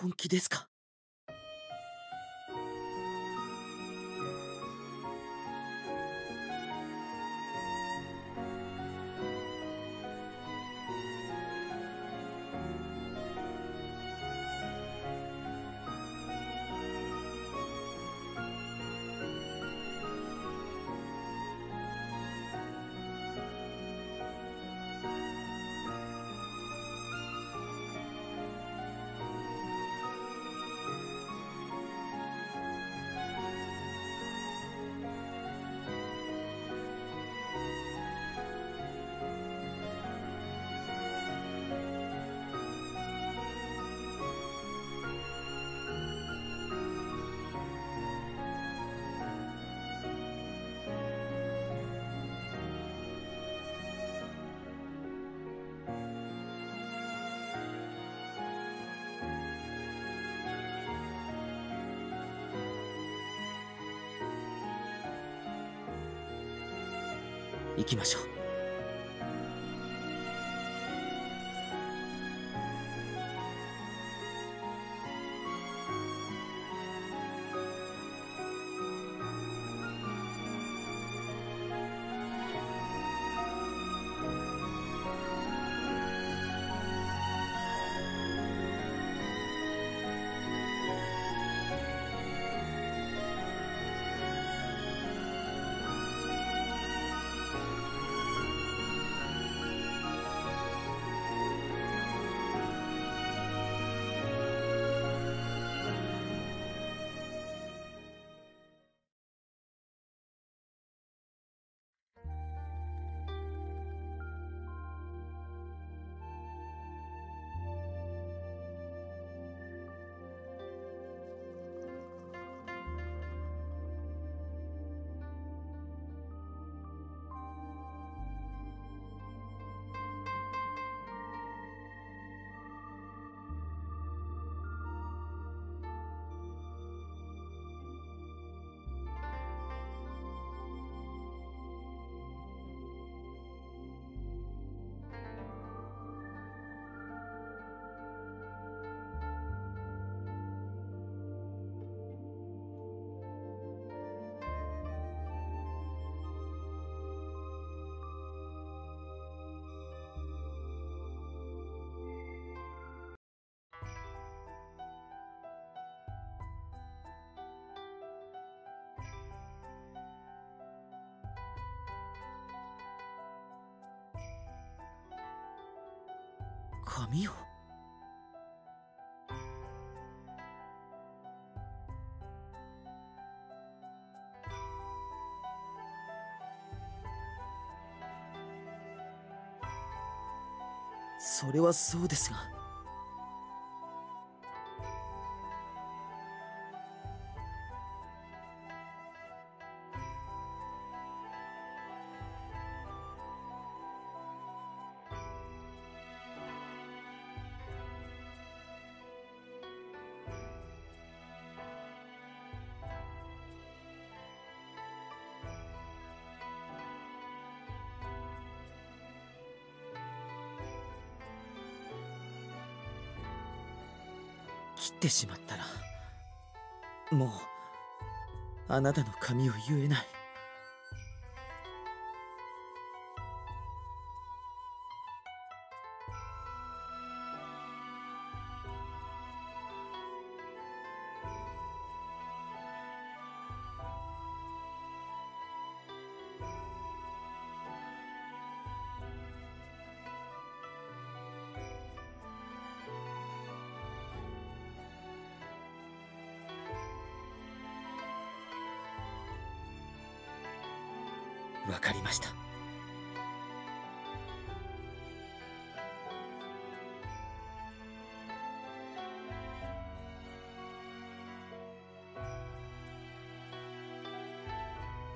本気ですか？行きましょう。髪を。それはそうですが。切ってしまったらもうあなたの髪を言えない。わかりました。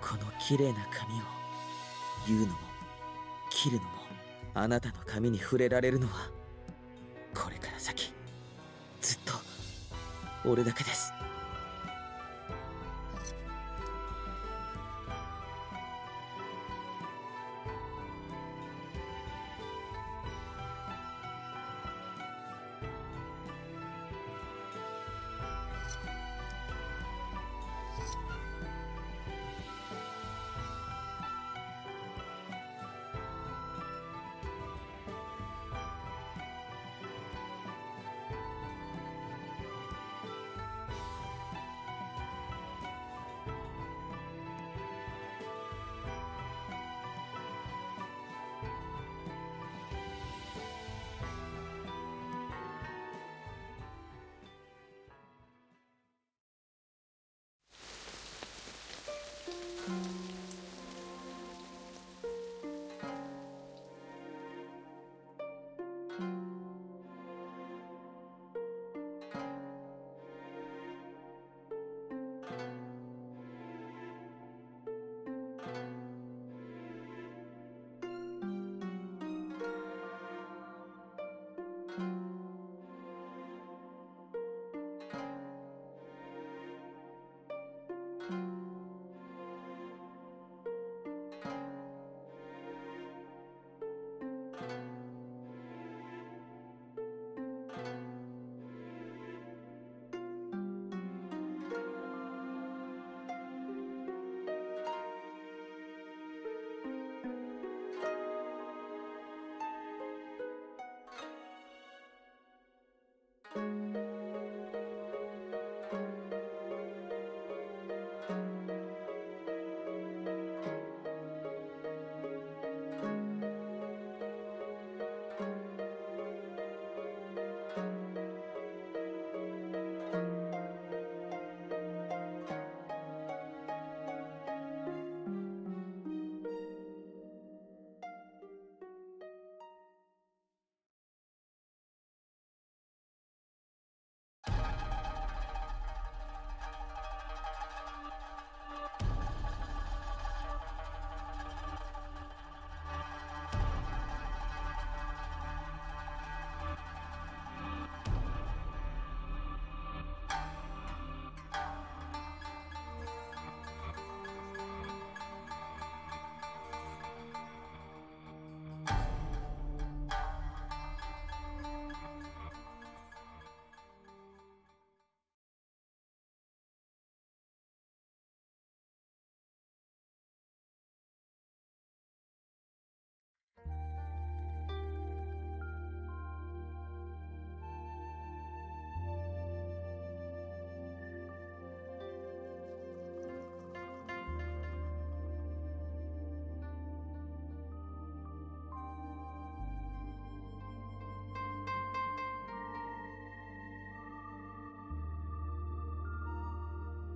この綺麗な髪を言うのも切るのもあなたの髪に触れられるのはこれから先ずっと俺だけです。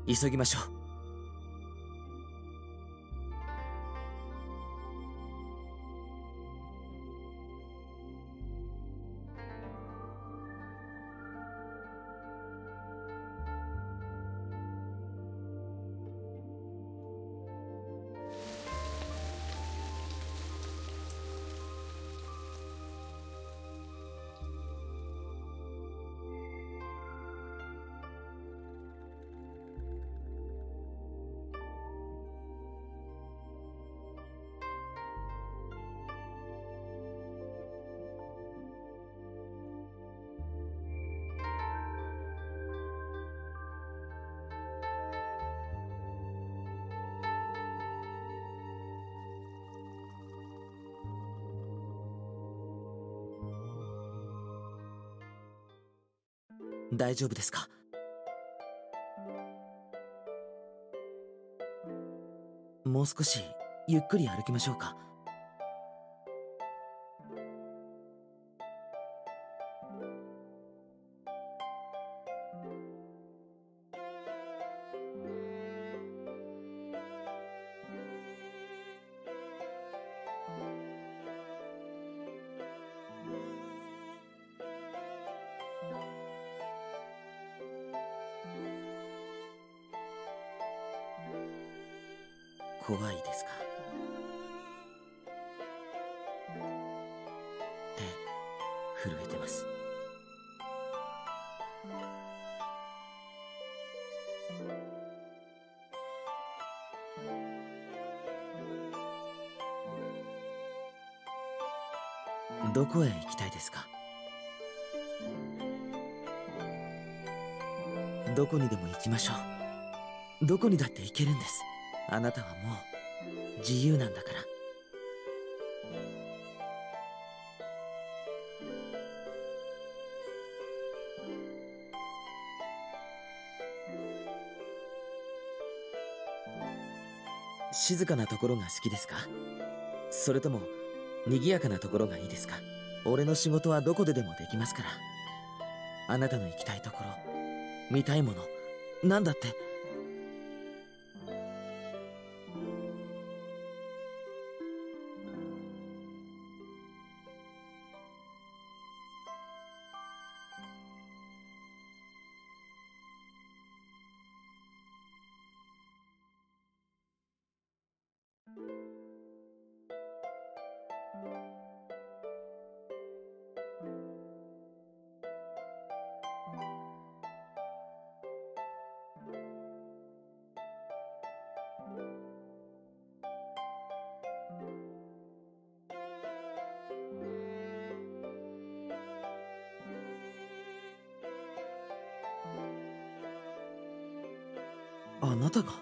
急ぎましょう。大丈夫ですか？もう少しゆっくり歩きましょうか。怖いですか？手震えてます。どこへ行きたいですか？どこにでも行きましょう。どこにだって行けるんです。あなたはもう自由なんだから。静かなところが好きですか？それとも賑やかなところがいいですか？俺の仕事はどこででもできますから。あなたの行きたいところ見たいもの何だってあなたが？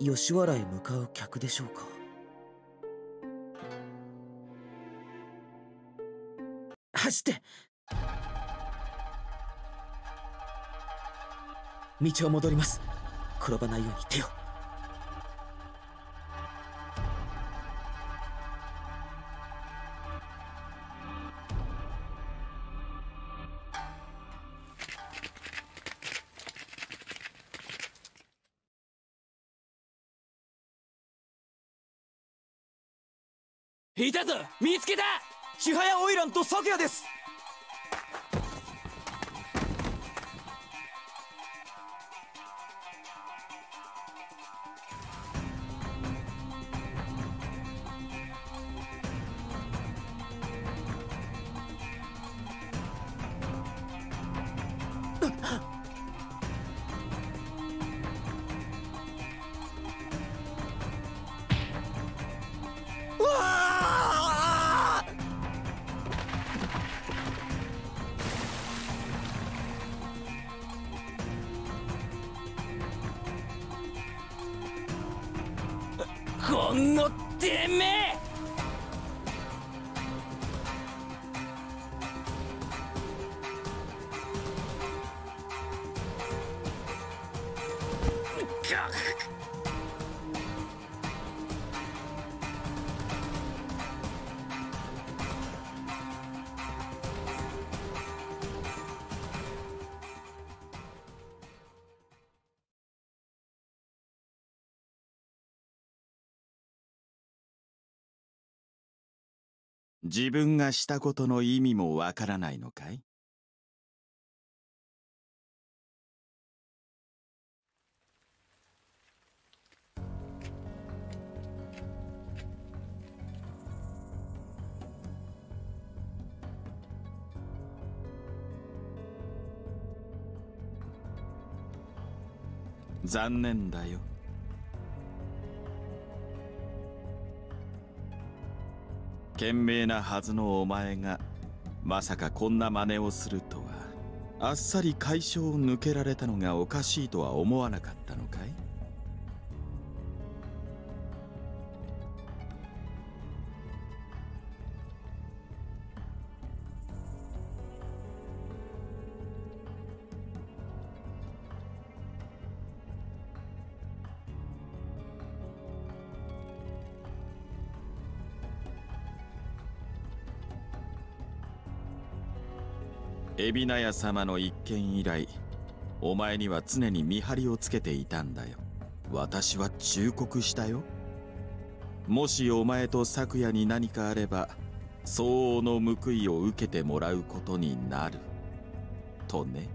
吉原へ向かう客でしょうか？走って！道を戻ります。転ばないように手を。ソフィアです。のてめえ自分がしたことの意味もわからないのかい？残念だよ。賢明なはずのお前がまさかこんな真似をするとは。あっさり解消を抜けられたのがおかしいとは思わなかったのかい？海老名屋様の一件以来お前には常に見張りをつけていたんだよ。私は忠告したよ。もしお前と昨夜に何かあれば相応の報いを受けてもらうことになる。とね。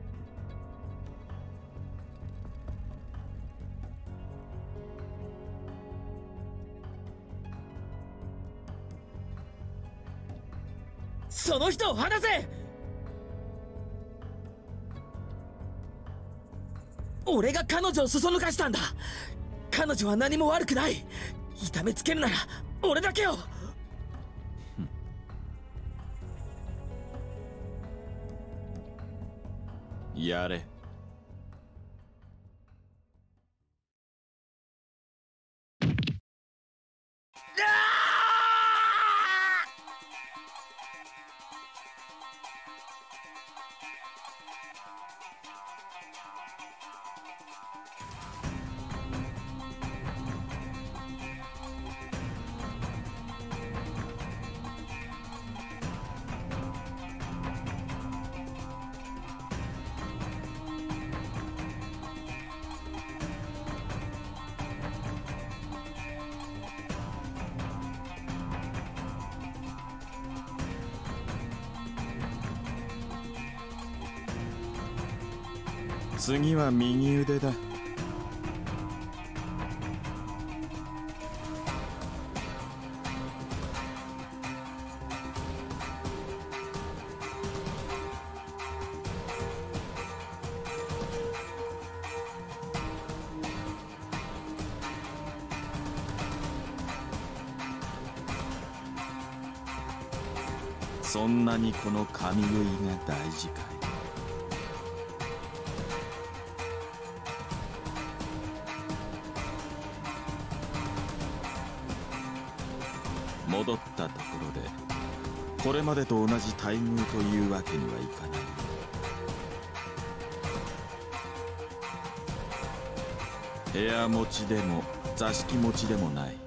その人を離せ！俺が彼女をそそのかしたんだ。彼女は何も悪くない。痛めつけるなら俺だけをやれ。次は右腕だ。そんなにこの神食いが大事か。れまでと同じ待遇というわけにはいかない部屋持ちでも座敷持ちでもない。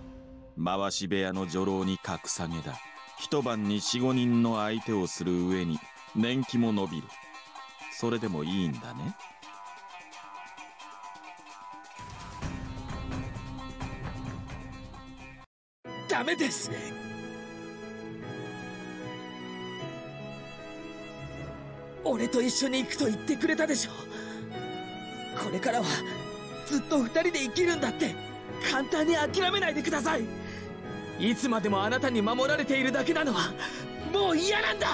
回し部屋の女郎に格下げだ。一晩に四五人の相手をする上に年季も伸びる。それでもいいんだね。ダメです俺と一緒に行くと言ってくれたでしょ。これからはずっと2人で生きるんだって。簡単に諦めないでください。いつまでもあなたに守られているだけなのはもう嫌なんだ。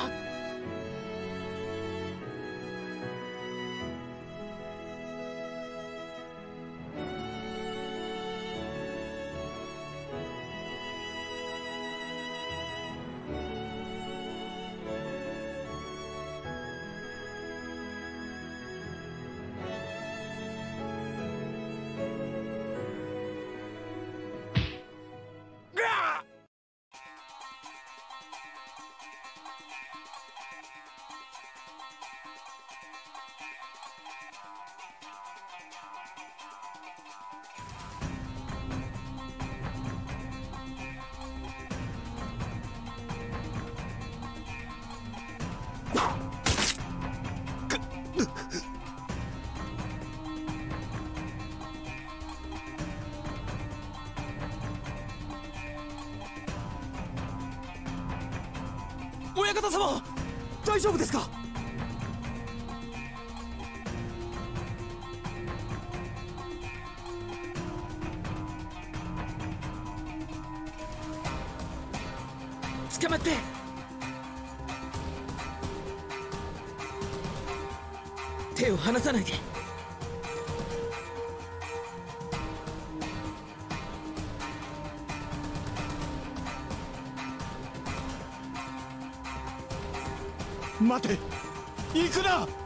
様大丈夫ですか？捕まって。手を離さないで。待て。行くな。